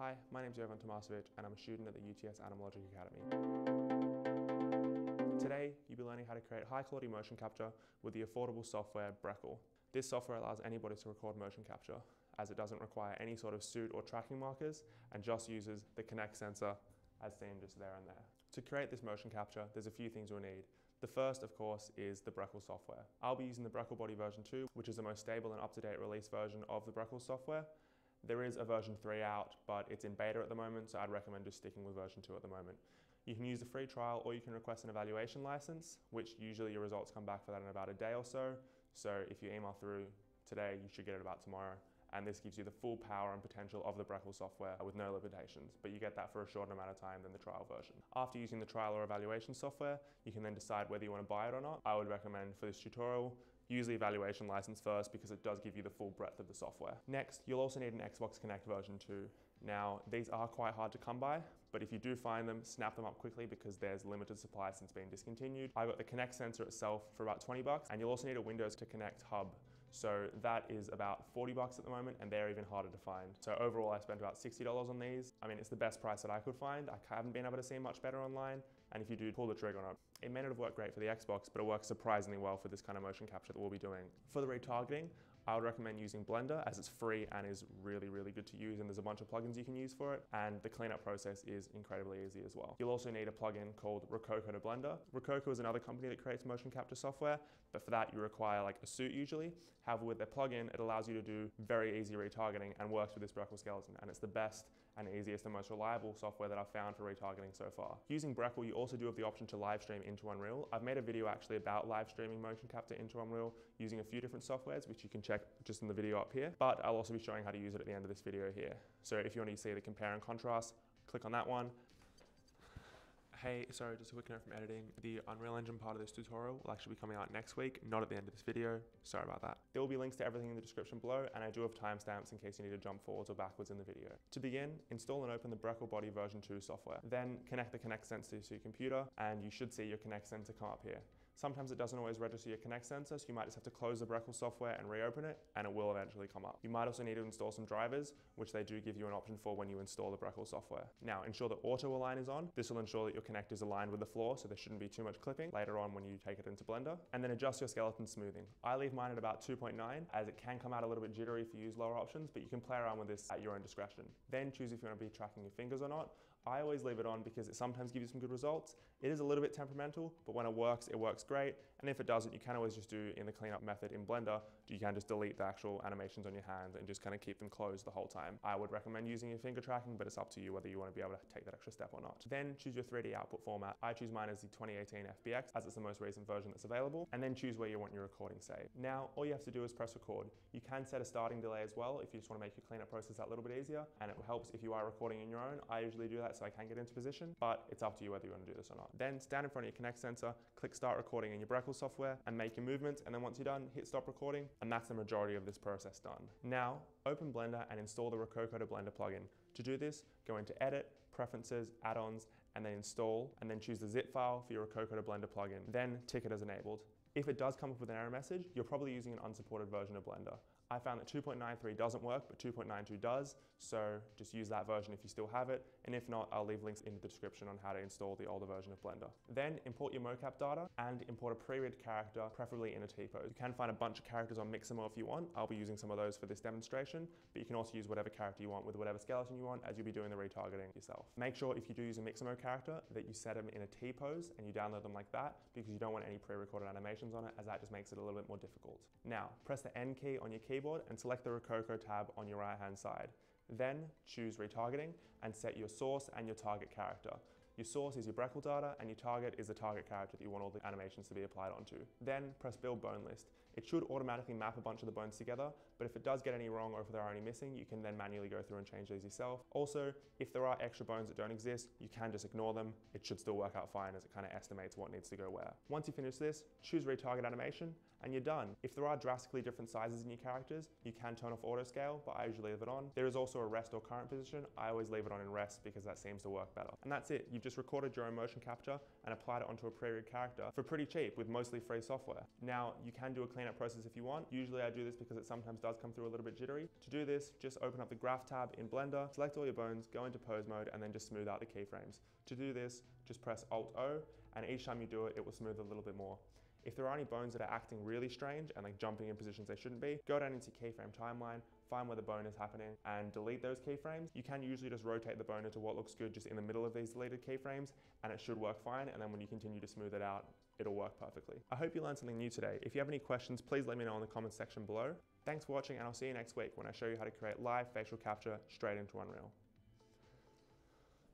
Hi, my name is Jovan Tomasevic and I'm a student at the UTS Animal Logic Academy. Today, you'll be learning how to create high quality motion capture with the affordable software Brekel. This software allows anybody to record motion capture as it doesn't require any sort of suit or tracking markers and just uses the Kinect sensor as seen just there and there. To create this motion capture, there's a few things you'll need. The first, of course, is the Brekel software. I'll be using the Brekel Body version 2, which is the most stable and up-to-date release version of the Brekel software. There is a version 3 out, but it's in beta at the moment, so I'd recommend just sticking with version 2 at the moment. You can use a free trial or you can request an evaluation license, which usually your results come back for that in about a day or so. So if you email through today, you should get it about tomorrow and this gives you the full power and potential of the Brekel software with no limitations, but you get that for a shorter amount of time than the trial version. After using the trial or evaluation software, you can then decide whether you want to buy it or not. I would recommend for this tutorial, use the evaluation license first because it does give you the full breadth of the software. Next, you'll also need an Xbox Kinect version 2. Now, these are quite hard to come by, but if you do find them, snap them up quickly because there's limited supply since being discontinued. I got the Kinect sensor itself for about 20 bucks, and you'll also need a Windows to Kinect hub. So that is about 40 bucks at the moment, and they're even harder to find. So overall, I spent about $60 on these. I mean, it's the best price that I could find. I haven't been able to see much better online, and if you do pull the trigger on it, it may not have worked great for the Xbox, but it works surprisingly well for this kind of motion capture that we'll be doing. For the retargeting, I would recommend using Blender as it's free and is really, really good to use, and there's a bunch of plugins you can use for it, and the cleanup process is incredibly easy as well. You'll also need a plugin called Rokoko to Blender. Rokoko is another company that creates motion capture software, but for that you require like a suit usually. However, with their plugin, it allows you to do very easy retargeting and works with this Brekel skeleton, and it's the best and easiest and most reliable software that I've found for retargeting so far. Using Brekel, you also do have the option to live stream into Unreal. I've made a video actually about live streaming motion capture into Unreal using a few different softwares, which you can check just in the video up here, but I'll also be showing how to use it at the end of this video here. So if you want to see the compare and contrast, click on that one. Hey, sorry, just a quick note from editing. The Unreal Engine part of this tutorial will actually be coming out next week, not at the end of this video. Sorry about that. There will be links to everything in the description below, and I do have timestamps in case you need to jump forwards or backwards in the video. To begin, install and open the Brekel Body version 2 software. Then connect the Kinect sensor to your computer, and you should see your Kinect sensor come up here. Sometimes it doesn't always register your Kinect sensor, so you might just have to close the Brekel software and reopen it, and it will eventually come up. You might also need to install some drivers, which they do give you an option for when you install the Brekel software. Now, ensure that auto align is on. This will ensure that your Kinect is aligned with the floor, so there shouldn't be too much clipping later on when you take it into Blender. And then adjust your skeleton smoothing. I leave mine at about 2.9, as it can come out a little bit jittery if you use lower options, but you can play around with this at your own discretion. Then choose if you want to be tracking your fingers or not. I always leave it on because it sometimes gives you some good results. It is a little bit temperamental, but when it works, it works great. And if it doesn't, you can always just do in the cleanup method in Blender, you can just delete the actual animations on your hands and just kind of keep them closed the whole time. I would recommend using your finger tracking, but it's up to you whether you want to be able to take that extra step or not. Then choose your 3D output format. I choose mine as the 2018 FBX as it's the most recent version that's available, and then choose where you want your recording saved. Now, all you have to do is press record. You can set a starting delay as well if you just want to make your cleanup process that little bit easier, and it helps if you are recording in your own. I usually do that so I can get into position, but it's up to you whether you want to do this or not. Then stand in front of your Kinect sensor, click start recording in your Brekel software, and make your movements, and then once you're done, hit stop recording, and that's the majority of this process done. Now, open Blender and install the Rokoko to Blender plugin. To do this, go into Edit, Preferences, Add-ons, and then Install, and then choose the zip file for your Rokoko to Blender plugin. Then tick it as enabled. If it does come up with an error message, you're probably using an unsupported version of Blender. I found that 2.93 doesn't work, but 2.92 does, so just use that version if you still have it, and if not, I'll leave links in the description on how to install the older version of Blender. Then import your mocap data and import a pre-rigged character, preferably in a T-pose. You can find a bunch of characters on Mixamo if you want. I'll be using some of those for this demonstration, but you can also use whatever character you want with whatever skeleton you want as you'll be doing the retargeting yourself. Make sure if you do use a Mixamo character that you set them in a T-pose and you download them like that because you don't want any pre-recorded animations on it as that just makes it a little bit more difficult. Now, press the N key on your keyboard and select the Rokoko tab on your right hand side. Then choose retargeting and set your source and your target character. Your source is your Brekel data and your target is the target character that you want all the animations to be applied onto. Then press build bone list. It should automatically map a bunch of the bones together, but if it does get any wrong or if there are any missing, you can then manually go through and change these yourself. Also, if there are extra bones that don't exist, you can just ignore them. It should still work out fine as it kind of estimates what needs to go where. Once you finish this, choose retarget animation and you're done. If there are drastically different sizes in your characters, you can turn off auto scale, but I usually leave it on. There is also a rest or current position. I always leave it on in rest because that seems to work better. And that's it. You've just recorded your own motion capture and applied it onto a pre-rigged character for pretty cheap with mostly free software. Now, you can do a cleanup process if you want. Usually I do this because it sometimes does come through a little bit jittery. To do this, just open up the graph tab in Blender, select all your bones, go into pose mode, and then just smooth out the keyframes. To do this, just press Alt O, and each time you do it, it will smooth a little bit more. If there are any bones that are acting really strange and like jumping in positions they shouldn't be, go down into keyframe timeline, find where the bone is happening and delete those keyframes. You can usually just rotate the bone into what looks good just in the middle of these deleted keyframes and it should work fine. And then when you continue to smooth it out, it'll work perfectly. I hope you learned something new today. If you have any questions, please let me know in the comments section below. Thanks for watching and I'll see you next week when I show you how to create live facial capture straight into Unreal.